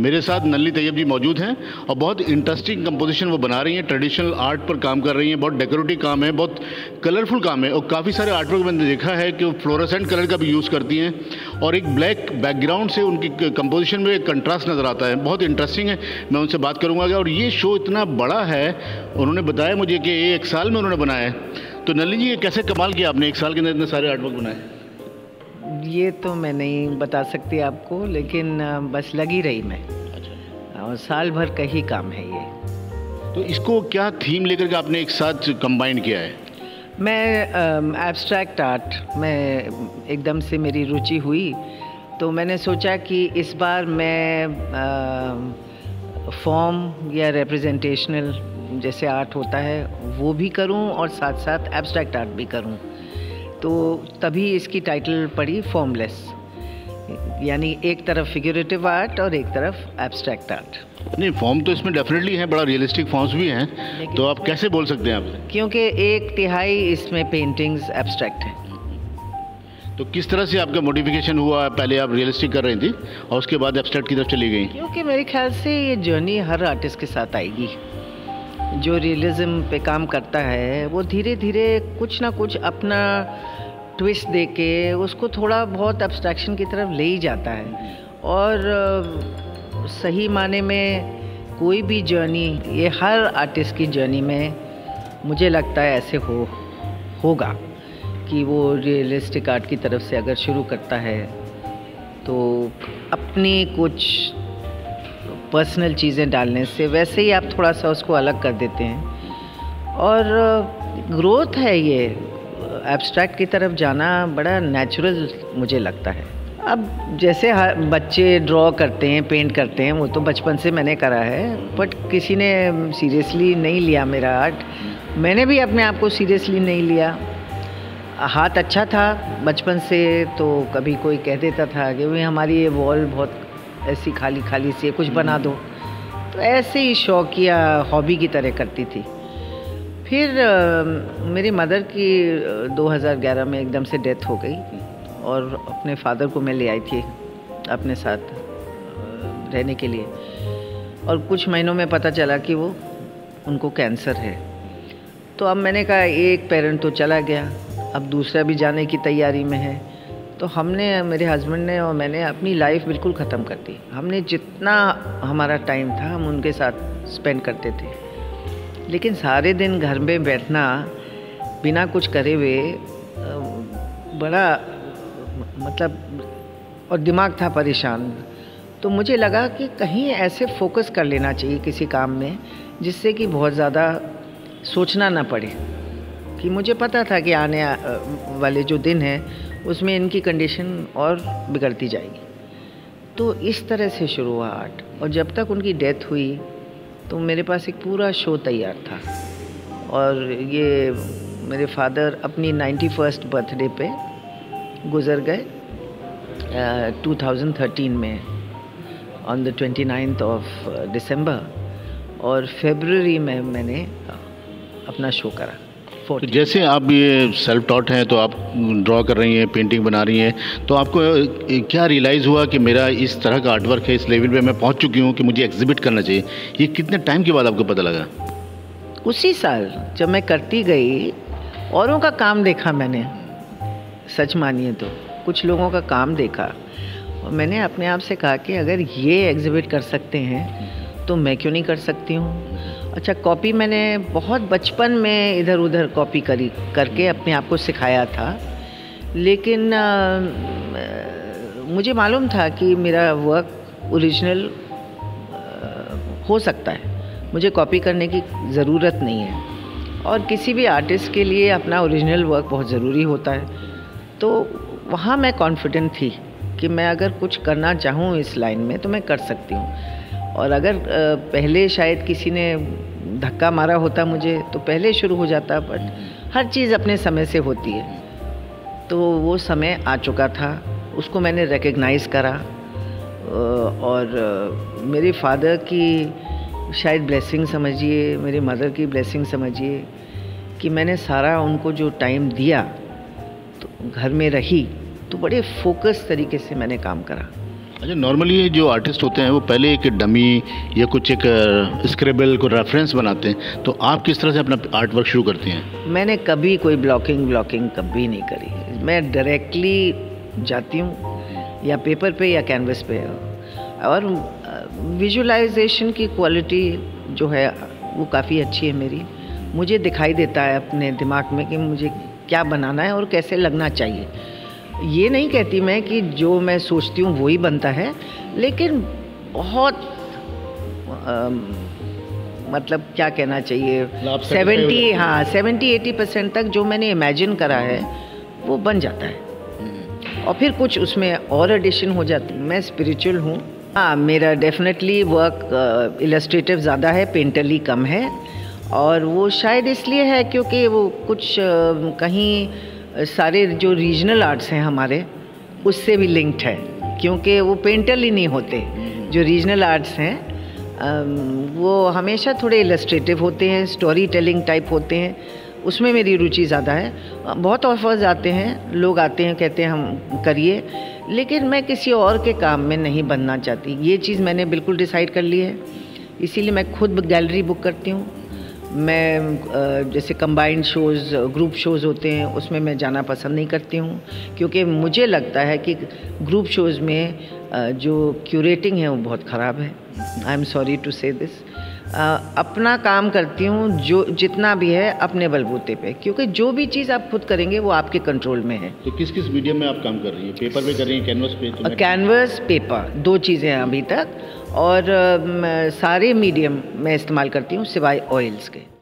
मेरे साथ नल्ली तैयब जी मौजूद हैं और बहुत इंटरेस्टिंग कंपोजिशन वो बना रही हैं ट्रेडिशनल आर्ट पर काम कर रही हैं, बहुत डेकोरेटिव काम है, बहुत कलरफुल काम है और काफ़ी सारे आर्ट वर्क मैंने देखा है कि वो फ्लोरेसेंट कलर का भी यूज़ करती हैं और एक ब्लैक बैकग्राउंड से उनकी कंपोजिशन में एक कंट्रास्ट नज़र आता है। बहुत इंटरेस्टिंग है, मैं उनसे बात करूँगा और ये शो इतना बड़ा है, उन्होंने बताया मुझे कि एक साल में उन्होंने बनाया है। तो नल्ली जी, ये कैसे कमाल किया आपने? एक साल के अंदर इतने सारे आर्ट वर्क बनाए। ये तो मैं नहीं बता सकती आपको लेकिन बस लगी रही मैं। अच्छा। और साल भर का ही काम है ये। तो इसको क्या थीम लेकर के आपने एक साथ कंबाइन किया है? मैं एब्स्ट्रैक्ट आर्ट मैं एकदम से मेरी रुचि हुई। तो मैंने सोचा कि इस बार मैं फॉर्म या रिप्रेजेंटेशनल जैसे आर्ट होता है वो भी करूँ और साथ साथ एब्स्ट्रैक्ट आर्ट भी करूँ। तो तभी इसकी टाइटल पड़ी फॉर्मलेस यानी एक तरफ़ फिगरेटिव आर्ट और एक तरफ़ एब्स्ट्रैक्ट आर्ट नहीं फॉर्म तो इसमें डेफिनेटली है बड़ा रियलिस्टिक फॉर्म्स भी हैं तो आप कैसे बोल सकते हैं आप क्योंकि एक तिहाई इसमें पेंटिंग्स एब्स्ट्रैक्ट हैं। तो किस तरह से आपका मॉडिफिकेशन हुआ? पहले आप रियलिस्टिक कर रही थी और उसके बाद एब्स्ट्रैक्ट की तरफ़ चली गई। क्योंकि मेरे ख्याल से ये जर्नी हर आर्टिस्ट के साथ आएगी। जो रियलिज्म पे काम करता है, वो धीरे धीरे कुछ ना कुछ अपना ट्विस्ट दे के उसको थोड़ा बहुत एब्स्ट्रैक्शन की तरफ़ ले ही जाता है। और सही माने में कोई भी जर्नी ये हर आर्टिस्ट की जर्नी में मुझे लगता है ऐसे हो, होगा कि वो रियलिस्टिक आर्ट की तरफ़ से अगर शुरू करता है तो अपनी कुछ पर्सनल चीज़ें डालने से, वैसे ही आप थोड़ा सा उसको अलग कर देते हैं। और ग्रोथ है ये। एब्स्ट्रैक्ट की तरफ़ जाना बड़ा नेचुरल मुझे लगता है। अब जैसे बच्चे ड्रॉ करते हैं पेंट करते हैं, वो तो बचपन से मैंने करा है बट किसी ने सीरियसली नहीं लिया मेरा आर्ट मैंने भी अपने आप को सीरियसली नहीं लिया। हाथ अच्छा था बचपन से तो कभी कोई कह देता था कि भाई हमारी ये वॉल बहुत ऐसी खाली खाली से कुछ बना दो। तो ऐसे ही शौकिया हॉबी की तरह करती थी। फिर मेरी मदर की 2011 में एकदम से डेथ हो गई और अपने फादर को मैं ले आई थी अपने साथ रहने के लिए। और कुछ महीनों में पता चला कि वो, उनको कैंसर है। तो अब मैंने कहा, एक पेरेंट तो चला गया, अब दूसरा भी जाने की तैयारी में है। तो हमने, मेरे हस्बैंड ने और मैंने अपनी लाइफ बिल्कुल ख़त्म कर दी। हमने जितना हमारा टाइम था, हम उनके साथ स्पेंड करते थे। लेकिन सारे दिन घर में बैठना, बिना कुछ करे हुए बड़ा मतलब और दिमाग था परेशान। तो मुझे लगा कि कहीं ऐसे फोकस कर लेना चाहिए किसी काम में, जिससे कि बहुत ज़्यादा सोचना ना पड़े। कि मुझे पता था कि आने वाले जो दिन हैं उसमें इनकी कंडीशन और बिगड़ती जाएगी। तो इस तरह से शुरू हुआ आर्ट और जब तक उनकी डेथ हुई तो मेरे पास एक पूरा शो तैयार था। और ये मेरे फादर अपनी नाइन्टी फ़र्स्ट बर्थडे पे गुज़र गए टू थाउज़ेंड थर्टीन में on the twenty ninth of December और फेबररी में मैंने अपना शो करा। तो जैसे आप ये सेल्फ टॉट हैं तो आप ड्रॉ कर रही हैं पेंटिंग बना रही हैं तो आपको क्या रियलाइज़ हुआ कि मेरा इस तरह का आर्टवर्क है इस लेवल पे मैं पहुँच चुकी हूँ कि मुझे एग्जिबिट करना चाहिए? ये कितने टाइम के बाद आपको पता लगा? उसी साल जब मैं करती गई औरों का काम देखा मैंने। सच मानिए तो कुछ लोगों का काम देखा। और मैंने अपने आप से कहा कि अगर ये एग्जिबिट कर सकते हैं तो मैं क्यों नहीं कर सकती हूँ? अच्छा कॉपी मैंने बहुत बचपन में इधर उधर कॉपी करी करके अपने आप को सिखाया था। लेकिन आ, मुझे मालूम था कि मेरा वर्क ओरिजिनल हो सकता है। मुझे कॉपी करने की ज़रूरत नहीं है। और किसी भी आर्टिस्ट के लिए अपना ओरिजिनल वर्क बहुत ज़रूरी होता है। तो वहाँ मैं कॉन्फिडेंट थी कि मैं अगर कुछ करना चाहूँ इस लाइन में तो मैं कर सकती हूँ। और अगर पहले शायद किसी ने धक्का मारा होता मुझे तो पहले शुरू हो जाता बट हर चीज़ अपने समय से होती है। तो वो समय आ चुका था, उसको मैंने रिकग्नाइज़ करा और मेरे फादर की शायद ब्लेसिंग समझिए, मेरे मदर की ब्लेसिंग समझिए, कि मैंने सारा उनको जो टाइम दिया तो घर में रही तो बड़े फोकस तरीके से मैंने काम करा। अच्छा नॉर्मली जो आर्टिस्ट होते हैं, वो पहले एक डमी या कुछ एक स्क्रेबल को रेफरेंस बनाते हैं। तो आप किस तरह से अपना आर्ट वर्क शुरू करती हैं? मैंने कभी कोई ब्लॉकिंग ब्लॉकिंग कभी नहीं करी मैं डायरेक्टली जाती हूँ, या पेपर पे या कैनवस पे। और विजुलाइजेशन की क्वालिटी जो है, वो काफ़ी अच्छी है मेरी। मुझे दिखाई देता है अपने दिमाग में कि मुझे क्या बनाना है और कैसे लगना चाहिए। ये नहीं कहती मैं कि जो मैं सोचती हूँ वही बनता है लेकिन बहुत आ, मतलब क्या कहना चाहिए? सेवेंटी हाँ सेवेंटी एटी परसेंट तक जो मैंने इमेजिन करा है वो बन जाता है। और फिर कुछ उसमें और एडिशन हो जाती मैं स्पिरिचुअल हूँ। हाँ मेरा डेफिनेटली वर्क इलस्ट्रेटिव ज़्यादा है पेंटरली कम है। और वो शायद इसलिए है क्योंकि वो कुछ uh, कहीं सारे जो रीजनल आर्ट्स हैं हमारे उससे भी लिंक्ड है क्योंकि वो पेंटर ही नहीं होते। जो रीजनल आर्ट्स हैं वो हमेशा थोड़े इलस्ट्रेटिव होते हैं स्टोरी टेलिंग टाइप होते हैं। उसमें मेरी रुचि ज़्यादा है। बहुत ऑफर्स आते हैं लोग आते हैं कहते हैं हम करिए। लेकिन मैं किसी और के काम में नहीं बनना चाहती। ये चीज़ मैंने बिल्कुल डिसाइड कर ली है। इसीलिए मैं खुद गैलरी बुक करती हूँ। मैं जैसे कंबाइंड शोज़ ग्रुप शोज़ होते हैं उसमें मैं जाना पसंद नहीं करती हूँ क्योंकि मुझे लगता है कि ग्रुप शोज़ में जो क्यूरेटिंग है वो बहुत ख़राब है। I am sorry to say this अपना काम करती हूँ जो जितना भी है अपने बलबूते पे क्योंकि जो भी चीज़ आप खुद करेंगे वो आपके कंट्रोल में है। तो किस किस मीडियम में आप काम कर रही हैं? पेपर पे कर रही हैं कैनवस पे? कैनवस पेपर दो चीज़ें हैं अभी तक। और सारे मीडियम मैं इस्तेमाल करती हूँ सिवाय ऑयल्स के।